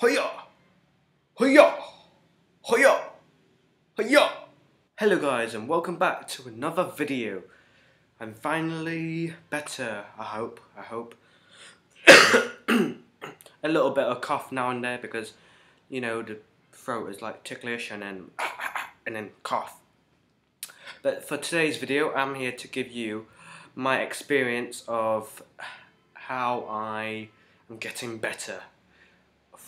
Hiya! Hiya! Hiya! Hiya! Hello guys and welcome back to another video. I'm finally better, I hope, I hope. a little bit of cough now and there because, you know, the throat is like ticklish and then, and then cough. But for today's video, I'm here to give you my experience of how I am getting better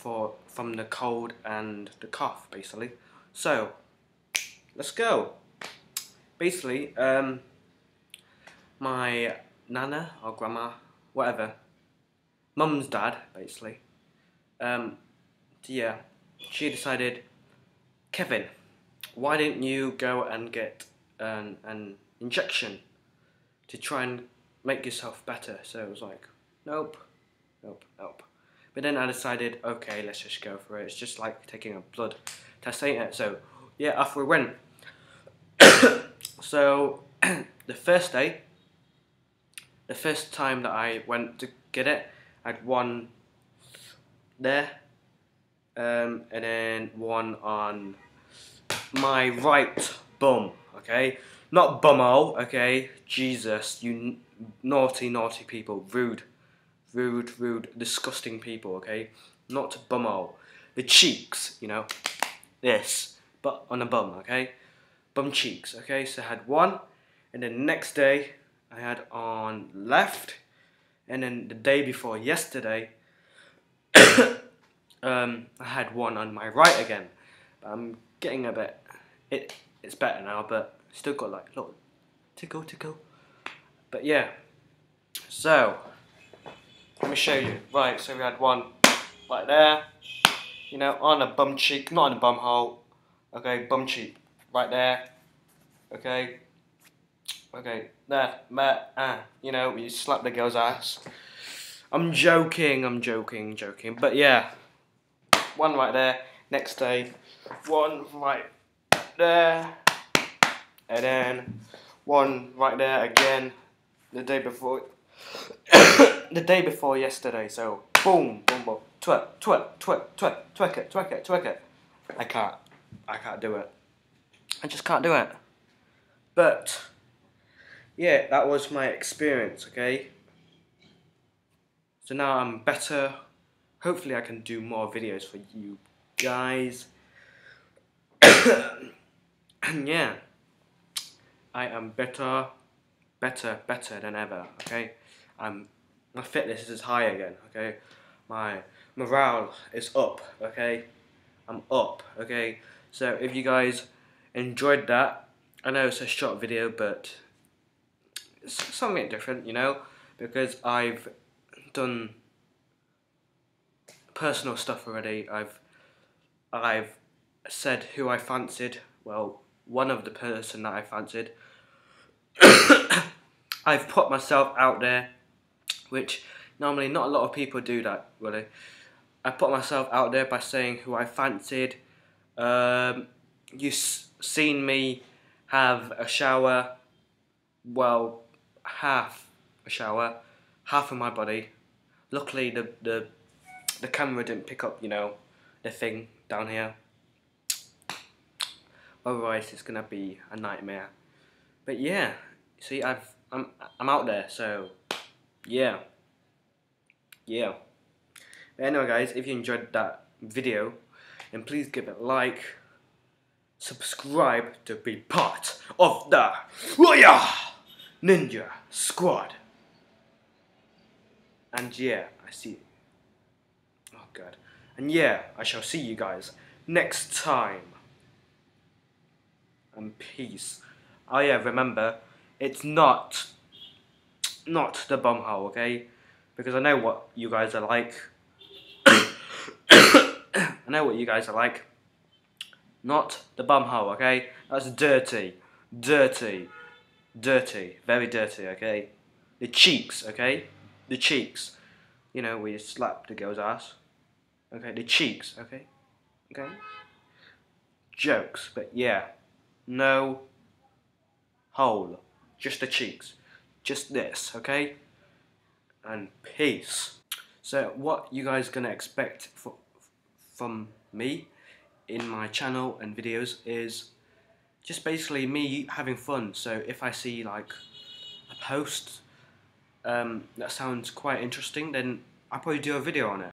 for from the cold and the cough, basically. So, let's go. Basically, um, my nana or grandma, whatever, mum's dad, basically, um, yeah, she decided, Kevin, why didn't you go and get an, an injection to try and make yourself better? So it was like, nope, nope, nope. But then I decided, okay, let's just go for it. It's just like taking a blood test, ain't it? So yeah, off we went. so the first day, the first time that I went to get it, I had one there, um, and then one on my right bum. Okay, not bumhole. Okay, Jesus, you naughty, naughty people, rude, rude, rude, disgusting people. Okay, not bumhole. The cheeks, you know, this, but on the bum. Okay, bum cheeks. Okay, so I had one, and then next day I had on left, and then the day before yesterday. um, I had one on my right again. I'm getting a bit. It it's better now, but still got like little tickle tickle. But yeah. So let me show you. Right, so we had one right there. You know, on a bum cheek, not on a bum hole. Okay, bum cheek, right there. Okay. Okay, there, there, ah, you know, you slap the girl's ass. I'm joking, I'm joking, joking. But yeah, one right there. Next day, one right there, and then one right there again. The day before, the day before yesterday. So boom, boom, boom, twerk, twerk, twerk, twerk, twerk it, twerk it, twerk it. I can't, I can't do it. I just can't do it. But yeah, that was my experience. Okay. So now I'm better. Hopefully I can do more videos for you guys. and yeah, I am better, better, better than ever, okay? I'm, my fitness is high again, okay? My morale is up, okay? I'm up, okay? So if you guys enjoyed that, I know it's a short video, but it's something different, you know? Because I've done personal stuff already. I've I've said who I fancied. Well, one of the person that I fancied. I've put myself out there, which normally not a lot of people do that really. I put myself out there by saying who I fancied. Um, you seen me have a shower. Well, half a shower, half of my body. Luckily, the the the camera didn't pick up, you know, the thing down here. Otherwise, it's gonna be a nightmare. But yeah, see, I've I'm I'm out there, so yeah, yeah. Anyway, guys, if you enjoyed that video, then please give it a like, subscribe to be part of the Royal Ninja Squad. And yeah, I see. Oh god. And yeah, I shall see you guys next time. And peace. Oh yeah, remember, it's not, not the bumhole, okay? Because I know what you guys are like. I know what you guys are like. Not the bumhole, okay? That's dirty. Dirty. Dirty. Very dirty, okay? The cheeks, okay? The cheeks. You know, you slap the girl's ass. Okay, the cheeks, okay? Okay? Jokes, but yeah. No hole. Just the cheeks. Just this, okay? And peace. So what you guys gonna expect for from me in my channel and videos is just basically me having fun. So if I see like a post um, that sounds quite interesting, then I'll probably do a video on it.